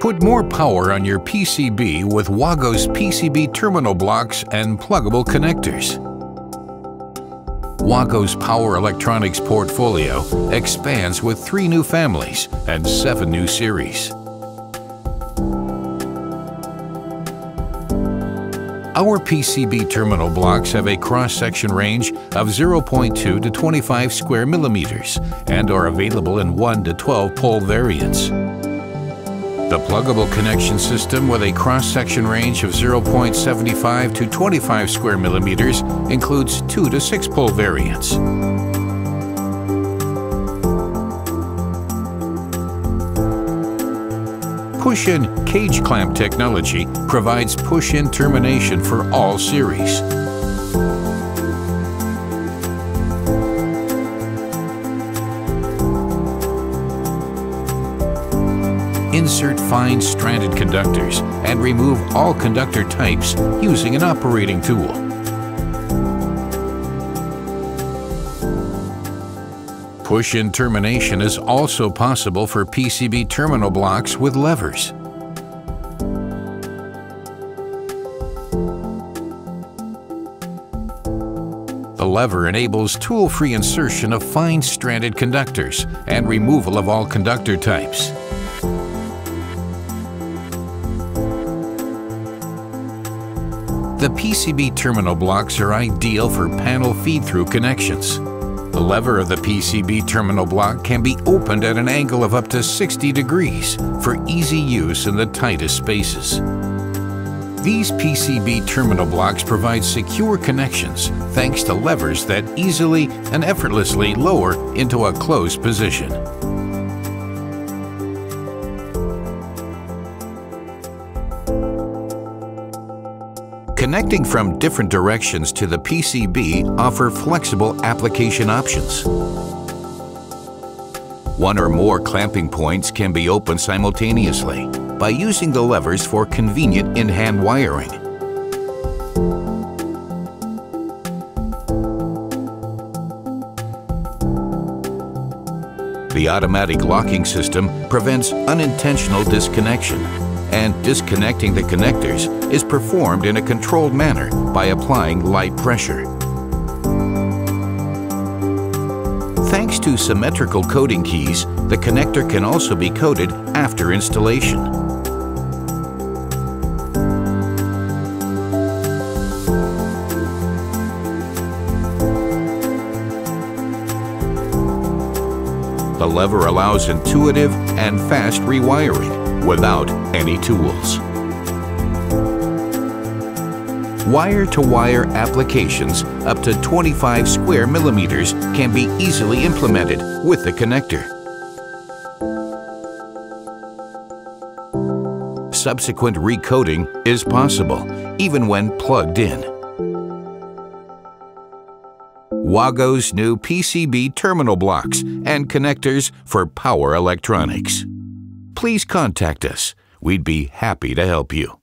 Put more power on your PCB with Wago's PCB terminal blocks and pluggable connectors. Wago's power electronics portfolio expands with three new families and seven new series. Our PCB terminal blocks have a cross-section range of 0.2 to 25 square millimeters and are available in 1 to 12 pole variants. The pluggable connection system with a cross-section range of 0.75 to 25 square millimeters includes 2 to 6 pole variants. Push-in cage clamp technology provides push-in termination for all series. insert fine stranded conductors and remove all conductor types using an operating tool. Push-in termination is also possible for PCB terminal blocks with levers. The lever enables tool-free insertion of fine stranded conductors and removal of all conductor types. The PCB terminal blocks are ideal for panel feed-through connections. The lever of the PCB terminal block can be opened at an angle of up to 60 degrees for easy use in the tightest spaces. These PCB terminal blocks provide secure connections thanks to levers that easily and effortlessly lower into a closed position. Connecting from different directions to the PCB offer flexible application options. One or more clamping points can be opened simultaneously by using the levers for convenient in-hand wiring. The automatic locking system prevents unintentional disconnection and disconnecting the connectors is performed in a controlled manner by applying light pressure. Thanks to symmetrical coding keys, the connector can also be coded after installation. The lever allows intuitive and fast rewiring without any tools. Wire-to-wire -wire applications up to 25 square millimeters can be easily implemented with the connector. Subsequent recoding is possible, even when plugged in. Wago's new PCB terminal blocks and connectors for power electronics please contact us. We'd be happy to help you.